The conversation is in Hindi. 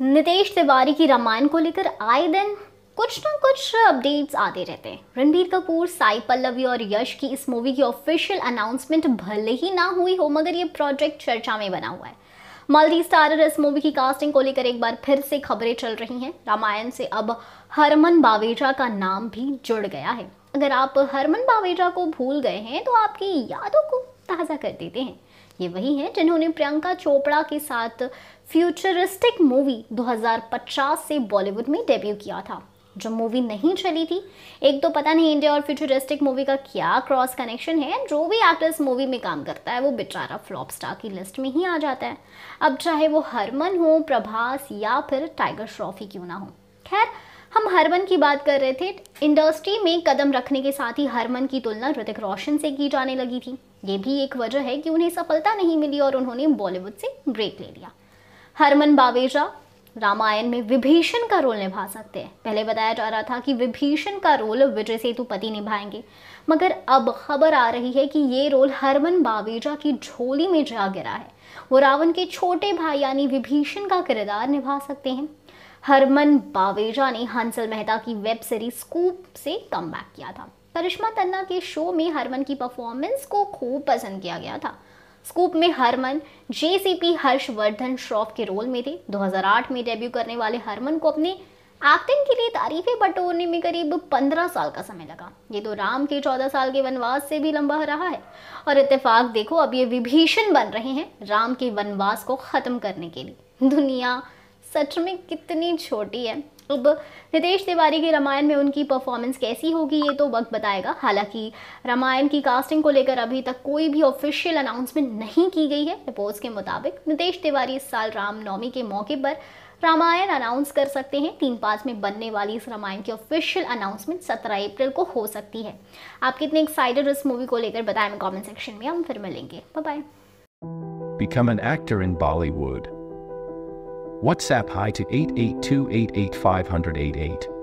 नितेश तिवारी की रामायण को लेकर आए दिन कुछ ना कुछ अपडेट्स आते रहते हैं। रणबीर कपूर, साई पल्लवी और यश की इस मूवी की ऑफिशियल अनाउंसमेंट भले ही ना हुई हो, मगर ये प्रोजेक्ट चर्चा में बना हुआ है। मल्टी स्टारर इस मूवी की कास्टिंग को लेकर एक बार फिर से खबरें चल रही हैं। रामायण से अब हरमन बावेजा का नाम भी जुड़ गया है। अगर आप हरमन बावेजा को भूल गए हैं तो आपकी यादों को ताज़ा कर देते हैं। ये वही हैं जिन्होंने प्रियंका चोपड़ा के साथ फ्यूचरिस्टिक मूवी 2050 से बॉलीवुड में डेब्यू किया था। जो मूवी नहीं चली थी, एक तो पता नहीं इंडिया और फ्यूचरिस्टिक मूवी का क्या क्रॉस कनेक्शन है, जो भी एक्ट्रेस मूवी में काम करता है, वो बेचारा फ्लॉप स्टार की लिस्ट में ही आ जाता है। अब चाहे वो हरमन हो, प्रभास या फिर टाइगर श्रॉफी क्यों ना हो। खैर, हम हरमन की बात कर रहे थे इंडस्ट्री में कदम रखने के साथ ही हरमन की तुलना ऋतिक रोशन से की जाने लगी थी। ये भी एक वजह है कि उन्हें सफलता नहीं मिली और उन्होंने बॉलीवुड से ब्रेक ले लिया। हरमन बावेजा, रामायण में विभीषण का रोल निभा सकते हैं। पहले बताया जा रहा था कि विभीषण का रोल विजय सेतुपति निभाएँगे। मगर अब खबर आ रही है कि ये रोल हरमन बावेजा की झोली में जा गिरा है। वो रावण के छोटे भाई यानी विभीषण का किरदार निभा सकते हैं। हरमन बावेजा ने हंसल मेहता की वेब सीरीज़ स्कूप से कम किया था। करिश्मा तन्ना के शो में हरमन की परफॉर्मेंस को खूब पसंद किया गया था। स्कूप में हरमन, जेसीपी हर्षवर्धन श्रॉफ के रोल में थे। 2008 में डेब्यू करने वाले हरमन को अपने एक्टिंग के लिए तारीफें बटोरने में करीब 15 साल का समय लगा। ये तो राम के 14 साल के वनवास से भी लंबा रहा है। और इत्तेफाक देखो, अब ये विभीषण बन रहे हैं राम के वनवास को ख़त्म करने के लिए। दुनिया सच में कितनी छोटी है। अब नितेश तिवारी के रामायण में उनकी परफॉर्मेंस कैसी होगी, ये तो वक्त बताएगा। हालाँकि रामायण की कास्टिंग को लेकर अभी तक कोई भी ऑफिशियल अनाउंसमेंट नहीं की गई है। रिपोर्ट्स के मुताबिक नितेश तिवारी इस साल रामनवमी के मौके पर रामायण अनाउंस कर सकते हैं। तीन पाँच में बनने वाली इस रामायण की ऑफिशियल अनाउंसमेंट सत्रह अप्रैल को हो सकती है। आप कितने एक्साइटेड इस मूवी को लेकर बताएँ कमेंट सेक्शन में। हम फिर मिलेंगे। Bye Become. WhatsApp hi to 882 88588.